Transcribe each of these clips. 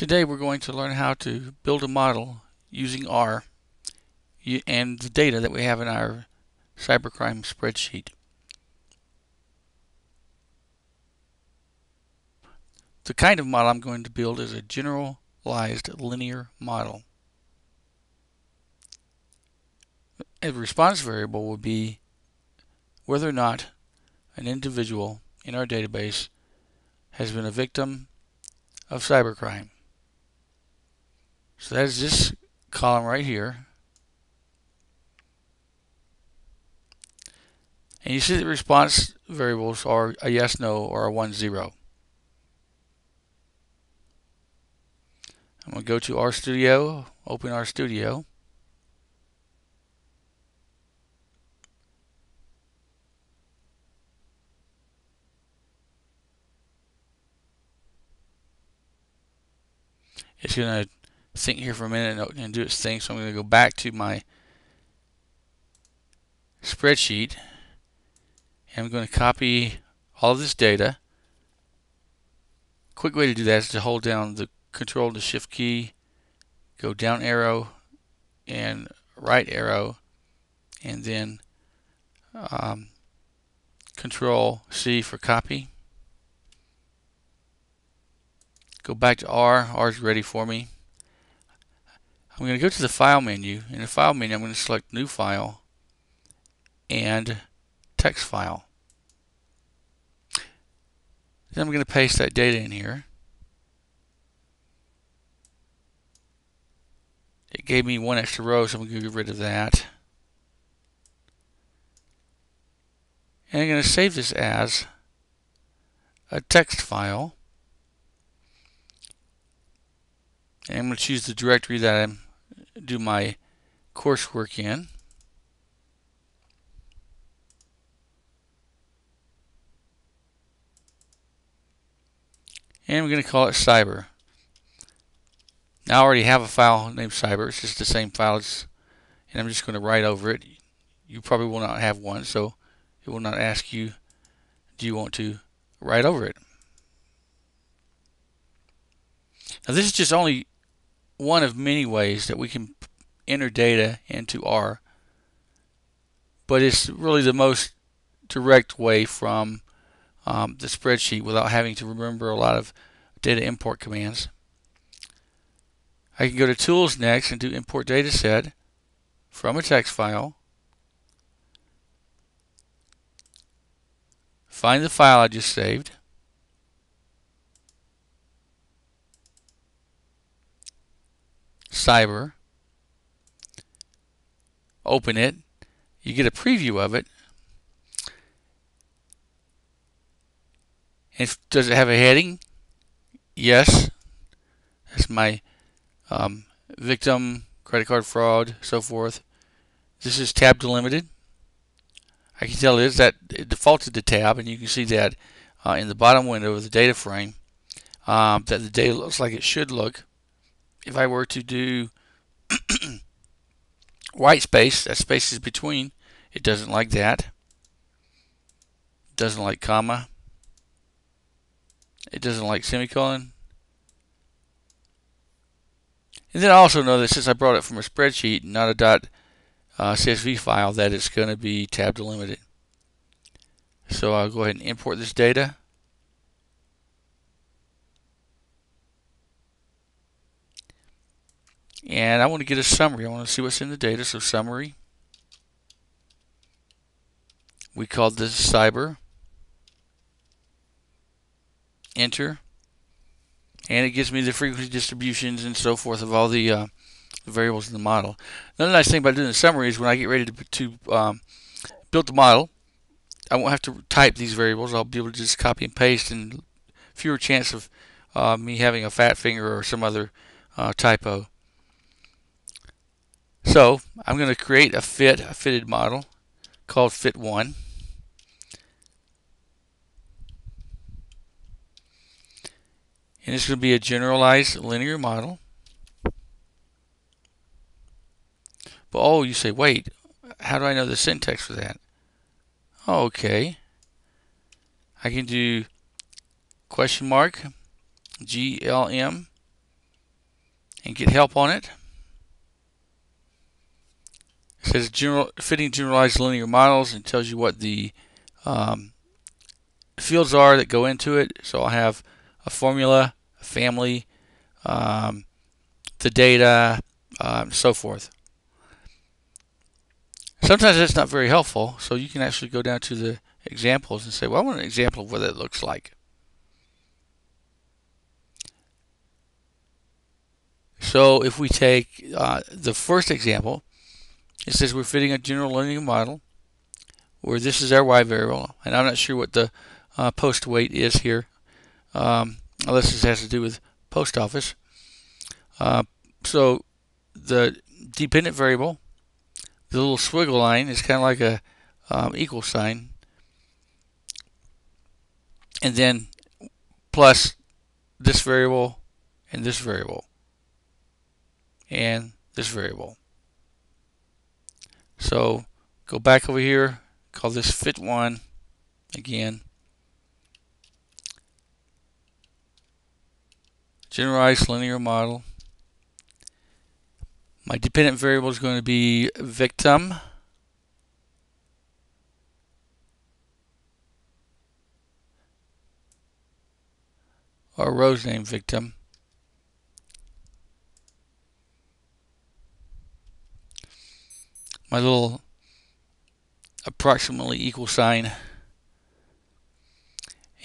Today we're going to learn how to build a model using R and the data that we have in our cybercrime spreadsheet. The kind of model I'm going to build is a generalized linear model. A response variable would be whether or not an individual in our database has been a victim of cybercrime. So that is this column right here. And you see the response variables are a yes, no, or a 1, 0. I'm going to go to RStudio, open RStudio. It's going to think here for a minute and, do its thing. So I'm going to go back to my spreadsheet. And I'm going to copy all of this data. Quick way to do that is to hold down the control the shift key, go down arrow and right arrow, and then um, control C for copy. Go back to R. R is ready for me. I'm going to go to the File menu. In the File menu, I'm going to select New File and Text File. Then I'm going to paste that data in here. It gave me one extra row, so I'm going to get rid of that. And I'm going to save this as a text file. And I'm going to choose the directory that I'm do my coursework in. And we're going to call it cyber. Now I already have a file named cyber. It's just the same file. As, and I'm just going to write over it. You probably will not have one, so it will not ask you, do you want to write over it? Now this is just only one of many ways that we can enter data into R, but it's really the most direct way from um, the spreadsheet without having to remember a lot of data import commands. I can go to Tools next and do Import Data Set from a text file. Find the file I just saved. Cyber, open it, you get a preview of it. And does it have a heading? Yes. That's my um, victim, credit card fraud, so forth. This is tab delimited. I can tell it is that it defaulted to tab, and you can see that uh, in the bottom window of the data frame um, that the data looks like it should look if I were to do white space, that space is between, it doesn't like that. It doesn't like comma. It doesn't like semicolon. And then I also know that since I brought it from a spreadsheet, not a dot uh, CSV file, that it's going to be tab delimited. So I'll go ahead and import this data. And I want to get a summary. I want to see what's in the data. So summary. We called this cyber. Enter. And it gives me the frequency distributions and so forth of all the uh, variables in the model. Another nice thing about doing the summary is when I get ready to, to um, build the model, I won't have to type these variables. I'll be able to just copy and paste and fewer chance of uh, me having a fat finger or some other uh, typo. So I'm going to create a fit, a fitted model called fit1. And it's going to be a generalized linear model. But oh, you say, wait, how do I know the syntax for that? Okay. I can do question mark, GLM, and get help on it. It says general, fitting generalized linear models and tells you what the um, fields are that go into it. So I'll have a formula, a family, um, the data, um, so forth. Sometimes that's not very helpful, so you can actually go down to the examples and say, well, I want an example of what that looks like. So if we take uh, the first example, it says we're fitting a general linear model where this is our y variable, and I'm not sure what the uh, post weight is here, um, unless this has to do with post office. Uh, so the dependent variable, the little swiggle line is kind of like a um, equal sign, and then plus this variable and this variable and this variable. So go back over here, call this fit1 again. Generalized linear model. My dependent variable is going to be victim. Or rose name victim. My little approximately equal sign.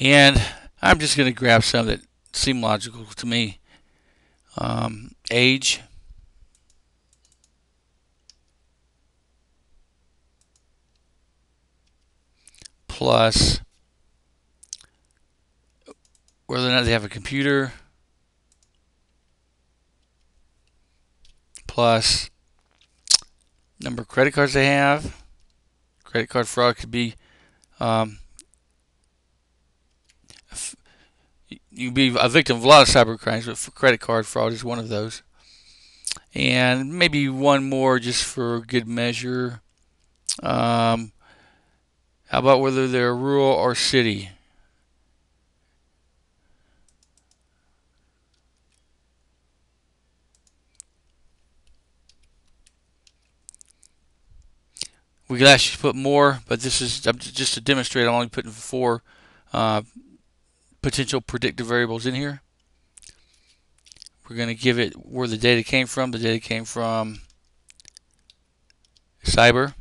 And I'm just going to grab some that seem logical to me. Um, age. Plus whether or not they have a computer. Plus number of credit cards they have. Credit card fraud could be um, you be a victim of a lot of cyber crimes, but credit card fraud is one of those. And maybe one more just for good measure. Um, how about whether they're rural or city? We could actually put more, but this is just to demonstrate. I'm only putting four uh, potential predictive variables in here. We're going to give it where the data came from. The data came from cyber.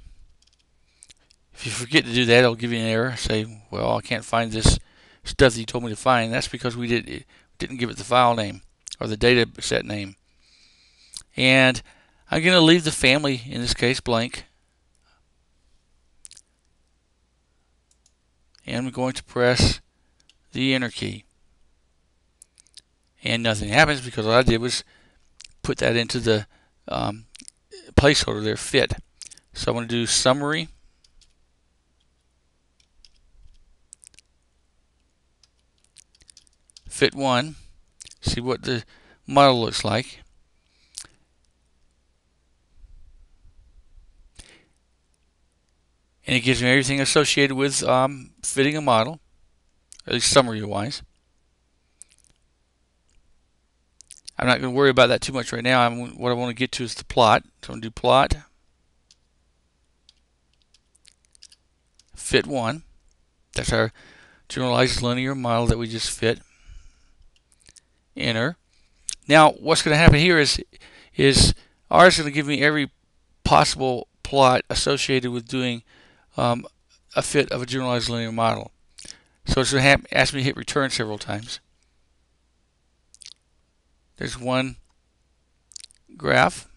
If you forget to do that, it'll give you an error. Say, well, I can't find this stuff that you told me to find. That's because we did, didn't give it the file name or the data set name. And I'm going to leave the family, in this case, blank. And I'm going to press the enter key. And nothing happens because all I did was put that into the um, placeholder there fit. So I'm going to do summary. Fit one. See what the model looks like and it gives me everything associated with um, fitting a model, at least summary-wise. I'm not going to worry about that too much right now. I'm, what I want to get to is the plot. So I'm going to do plot, fit one. That's our generalized linear model that we just fit. Enter. Now, what's going to happen here is, is R is going to give me every possible plot associated with doing um, a fit of a generalized linear model. So it's going to ask me to hit return several times. There's one graph.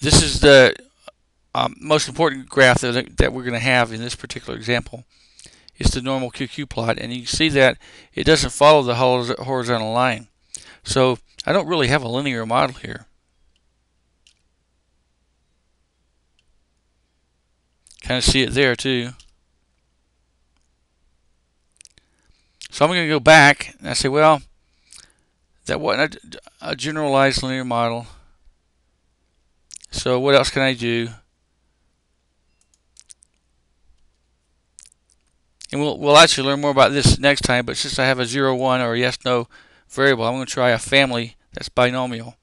This is the um, most important graph that, that we're going to have in this particular example. It's the normal QQ plot, and you can see that it doesn't follow the horizontal line. So I don't really have a linear model here. Kind of see it there too. So I'm going to go back and I say, well, that wasn't a, a generalized linear model. So what else can I do? And we'll, we'll actually learn more about this next time, but since I have a 0, 1 or yes, no variable. I'm going to try a family that's binomial.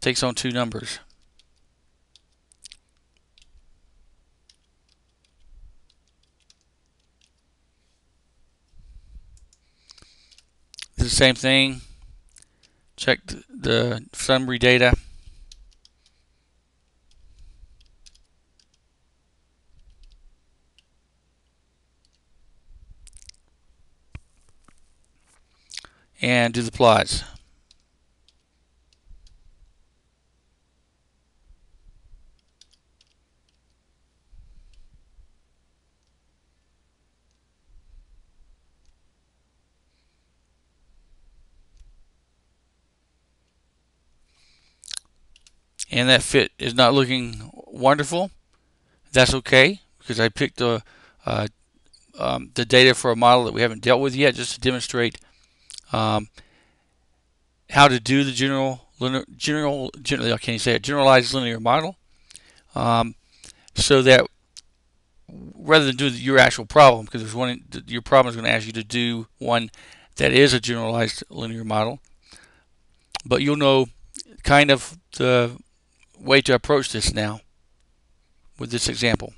Takes on two numbers. The same thing. Check the summary data. and do the plots. And that fit is not looking wonderful, that's okay because I picked a, uh, um, the data for a model that we haven't dealt with yet just to demonstrate um, how to do the general linear, general generally I can't say it generalized linear model um, so that rather than do your actual problem because there's one your problem is going to ask you to do one that is a generalized linear model but you'll know kind of the way to approach this now with this example.